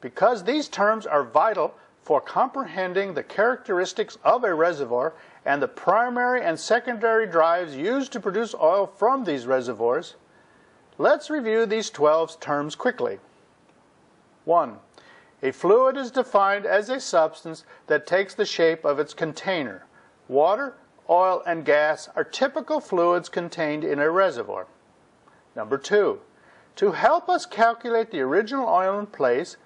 Because these terms are vital for comprehending the characteristics of a reservoir and the primary and secondary drives used to produce oil from these reservoirs, let's review these 12 terms quickly. 1. A fluid is defined as a substance that takes the shape of its container. Water, oil, and gas are typical fluids contained in a reservoir. Number 2. To help us calculate the original oil in place,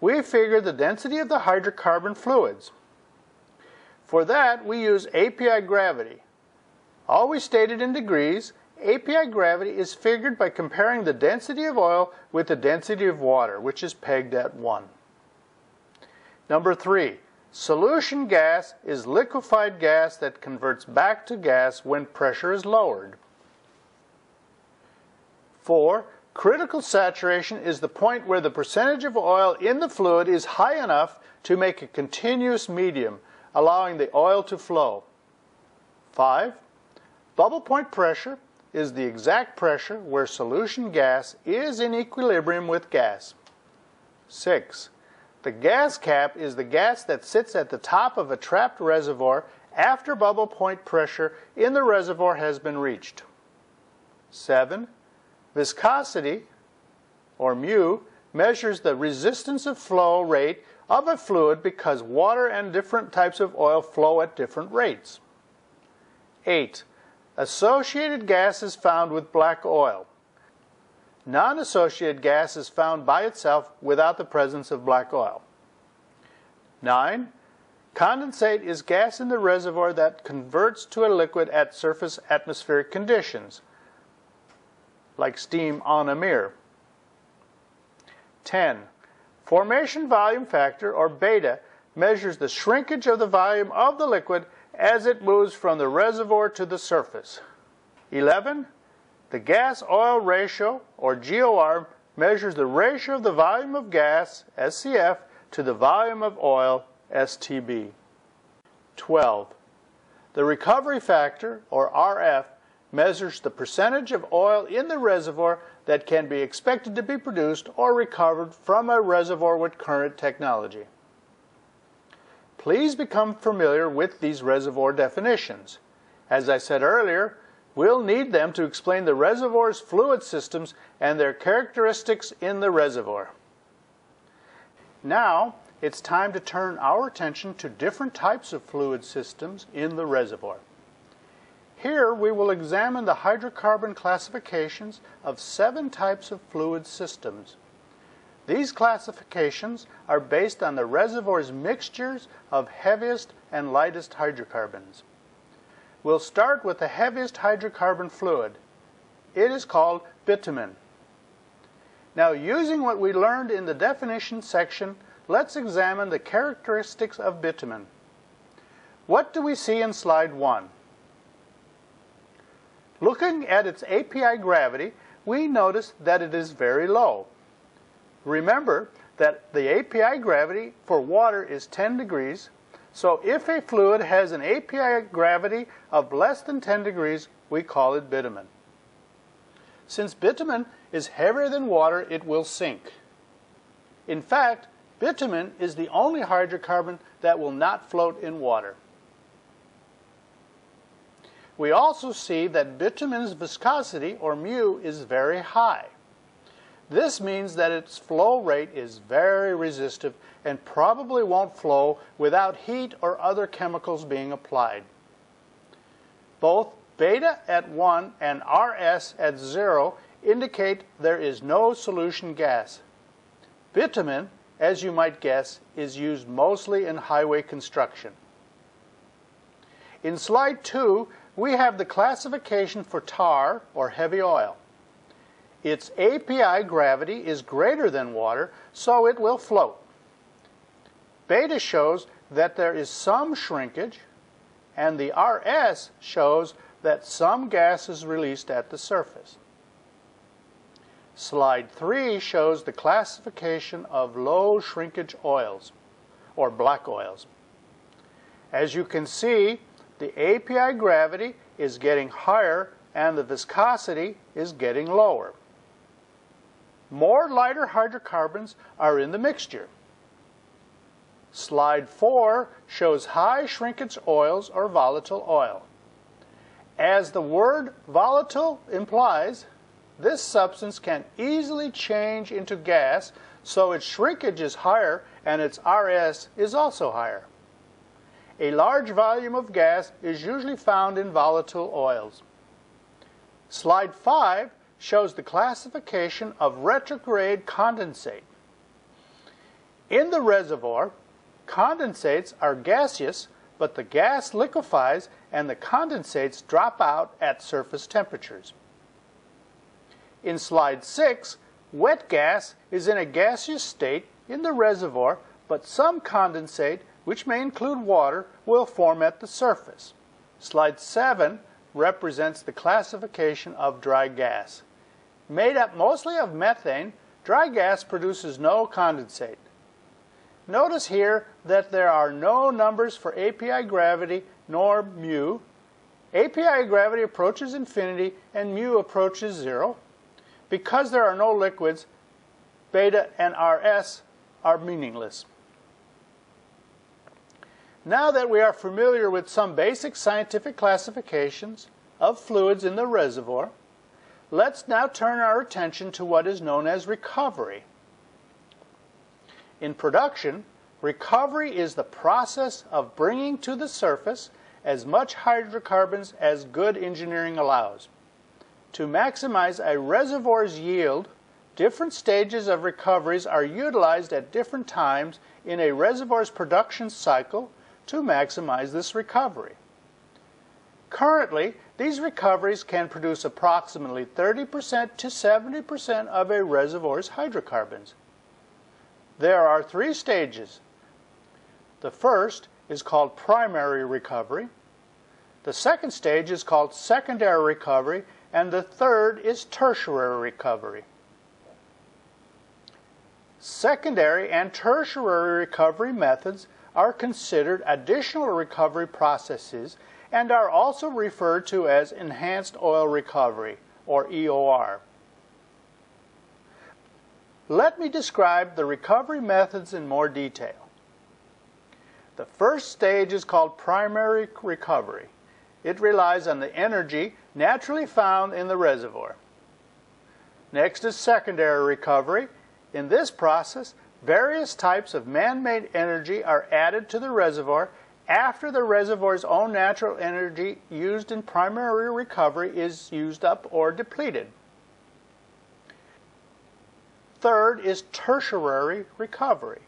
we figure the density of the hydrocarbon fluids. For that, we use API gravity. Always stated in degrees, API gravity is figured by comparing the density of oil with the density of water, which is pegged at 1. Number 3. Solution gas is liquefied gas that converts back to gas when pressure is lowered. 4. Critical saturation is the point where the percentage of oil in the fluid is high enough to make a continuous medium, allowing the oil to flow. 5. Bubble point pressure is the exact pressure where solution gas is in equilibrium with gas. 6. The gas cap is the gas that sits at the top of a trapped reservoir after bubble point pressure in the reservoir has been reached. 7. Viscosity, or mu, measures the resistance of flow rate of a fluid because water and different types of oil flow at different rates. 8. Associated gas is found with black oil. Non-associated gas is found by itself without the presence of black oil. 9. Condensate is gas in the reservoir that converts to a liquid at surface atmospheric conditions like steam on a mirror. 10. Formation volume factor, or beta, measures the shrinkage of the volume of the liquid as it moves from the reservoir to the surface. 11. The gas-oil ratio, or GOR, measures the ratio of the volume of gas, SCF, to the volume of oil, STB. 12. The recovery factor, or RF, measures the percentage of oil in the reservoir that can be expected to be produced or recovered from a reservoir with current technology. Please become familiar with these reservoir definitions. As I said earlier, we'll need them to explain the reservoir's fluid systems and their characteristics in the reservoir. Now, it's time to turn our attention to different types of fluid systems in the reservoir. Here we will examine the hydrocarbon classifications of seven types of fluid systems. These classifications are based on the reservoir's mixtures of heaviest and lightest hydrocarbons. We'll start with the heaviest hydrocarbon fluid. It is called bitumen. Now, using what we learned in the definition section, let's examine the characteristics of bitumen. What do we see in slide 1? Looking at its API gravity, we notice that it is very low. Remember that the API gravity for water is 10 degrees, so if a fluid has an API gravity of less than 10 degrees, we call it bitumen. Since bitumen is heavier than water, it will sink. In fact, bitumen is the only hydrocarbon that will not float in water. We also see that bitumen's viscosity, or mu, is very high. This means that its flow rate is very resistive and probably won't flow without heat or other chemicals being applied. Both beta at 1 and RS at 0 indicate there is no solution gas. Bitumen, as you might guess, is used mostly in highway construction. In slide 2, we have the classification for tar, or heavy oil. Its API gravity is greater than water, so it will float. Beta shows that there is some shrinkage, and the RS shows that some gas is released at the surface. Slide 3 shows the classification of low shrinkage oils, or black oils. As you can see, the API gravity is getting higher and the viscosity is getting lower. More lighter hydrocarbons are in the mixture. Slide 4 shows high shrinkage oils or volatile oil. As the word volatile implies, this substance can easily change into gas, so its shrinkage is higher and its RS is also higher. A large volume of gas is usually found in volatile oils. Slide 5 shows the classification of retrograde condensate. In the reservoir, condensates are gaseous, but the gas liquefies and the condensates drop out at surface temperatures. In slide 6, wet gas is in a gaseous state in the reservoir, but some condensate, which may include water, will form at the surface. Slide 7 represents the classification of dry gas. Made up mostly of methane, dry gas produces no condensate. Notice here that there are no numbers for API gravity nor mu. API gravity approaches infinity and mu approaches zero. Because there are no liquids, beta and RS are meaningless. Now that we are familiar with some basic scientific classifications of fluids in the reservoir, let's now turn our attention to what is known as recovery. In production, recovery is the process of bringing to the surface as much hydrocarbons as good engineering allows. To maximize a reservoir's yield, different stages of recoveries are utilized at different times in a reservoir's production cycle to maximize this recovery. Currently, these recoveries can produce approximately 30% to 70% of a reservoir's hydrocarbons. There are three stages. The first is called primary recovery. The second stage is called secondary recovery, and the third is tertiary recovery. Secondary and tertiary recovery methods are considered additional recovery processes and are also referred to as enhanced oil recovery, or EOR. Let me describe the recovery methods in more detail. The first stage is called primary recovery. It relies on the energy naturally found in the reservoir. Next is secondary recovery. In this process, various types of man-made energy are added to the reservoir after the reservoir's own natural energy used in primary recovery is used up or depleted. Third is tertiary recovery.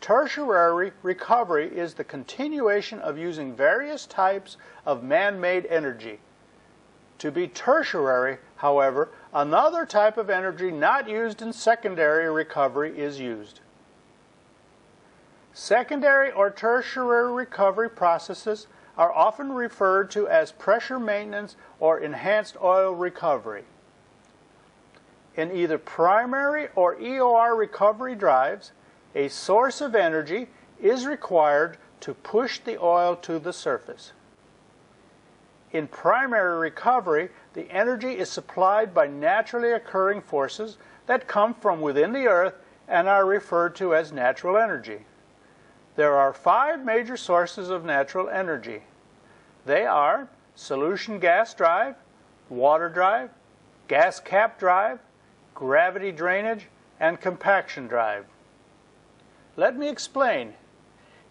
Tertiary recovery is the continuation of using various types of man-made energy. To be tertiary, however, another type of energy not used in secondary recovery is used. Secondary or tertiary recovery processes are often referred to as pressure maintenance or enhanced oil recovery in either primary or EOR recovery drives, a source of energy is required to push the oil to the surface. In primary recovery, the energy is supplied by naturally occurring forces that come from within the earth and are referred to as natural energy. There are five major sources of natural energy. They are solution gas drive, water drive, gas cap drive, gravity drainage, and compaction drive. Let me explain.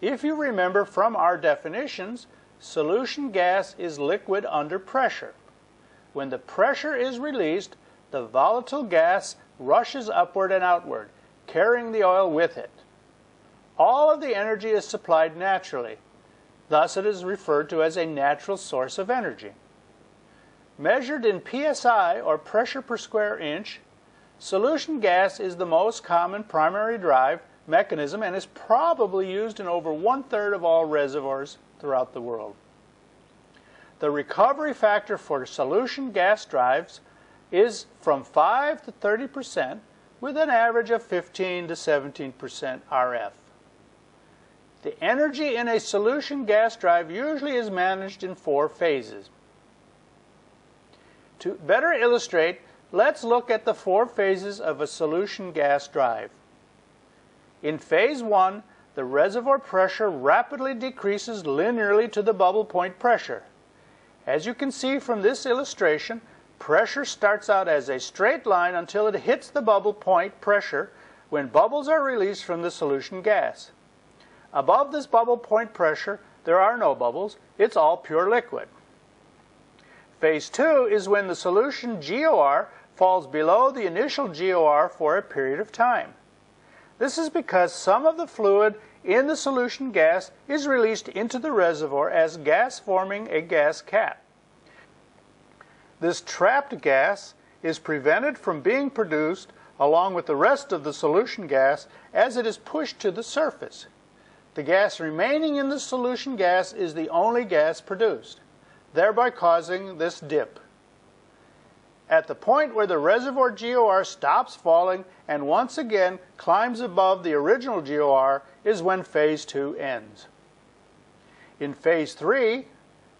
If you remember from our definitions, solution gas is liquid under pressure. When the pressure is released, the volatile gas rushes upward and outward, carrying the oil with it. All of the energy is supplied naturally. Thus, it is referred to as a natural source of energy. Measured in psi, or pressure per square inch, Solution gas is the most common primary drive mechanism and is probably used in over one-third of all reservoirs throughout the world. The recovery factor for solution gas drives is from 5 to 30% with an average of 15 to 17% RF. The energy in a solution gas drive usually is managed in four phases. To better illustrate, let's look at the four phases of a solution gas drive. In phase one, the reservoir pressure rapidly decreases linearly to the bubble point pressure. As you can see from this illustration, pressure starts out as a straight line until it hits the bubble point pressure when bubbles are released from the solution gas. Above this bubble point pressure, there are no bubbles. It's all pure liquid. Phase 2 is when the solution GOR falls below the initial GOR for a period of time. This is because some of the fluid in the solution gas is released into the reservoir as gas forming a gas cap. This trapped gas is prevented from being produced along with the rest of the solution gas as it is pushed to the surface. The gas remaining in the solution gas is the only gas produced, thereby causing this dip. At the point where the reservoir GOR stops falling and once again climbs above the original GOR is when phase 2 ends. In phase 3,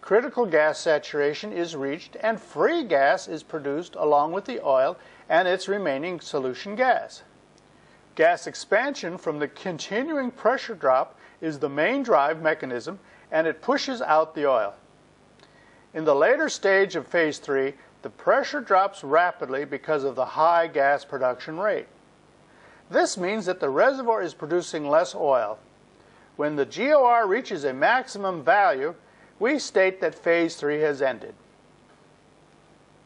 critical gas saturation is reached and free gas is produced along with the oil and its remaining solution gas. Gas expansion from the continuing pressure drop is the main drive mechanism and it pushes out the oil. In the later stage of phase 3, the pressure drops rapidly because of the high gas production rate. This means that the reservoir is producing less oil. When the GOR reaches a maximum value, we state that phase 3 has ended.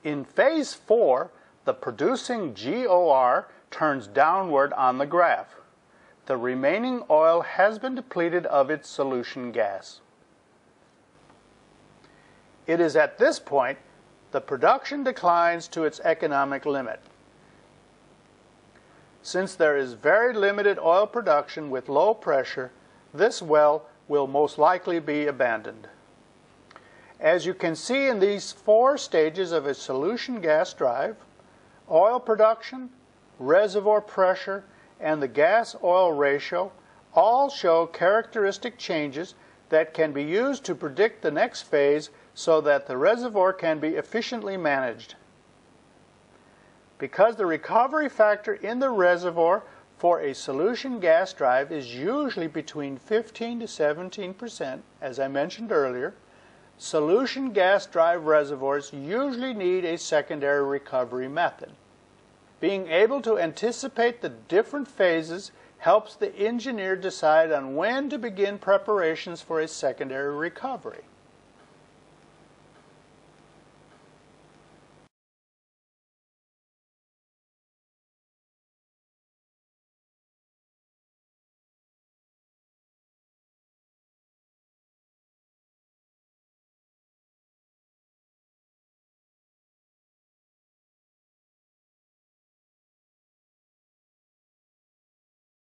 In phase 4, the producing GOR turns downward on the graph the remaining oil has been depleted of its solution gas. It is at this point the production declines to its economic limit. Since there is very limited oil production with low pressure, this well will most likely be abandoned. As you can see in these four stages of a solution gas drive, oil production, reservoir pressure, and the gas-oil ratio all show characteristic changes that can be used to predict the next phase so that the reservoir can be efficiently managed. Because the recovery factor in the reservoir for a solution gas drive is usually between 15 to 17 percent, as I mentioned earlier, solution gas drive reservoirs usually need a secondary recovery method. Being able to anticipate the different phases helps the engineer decide on when to begin preparations for a secondary recovery.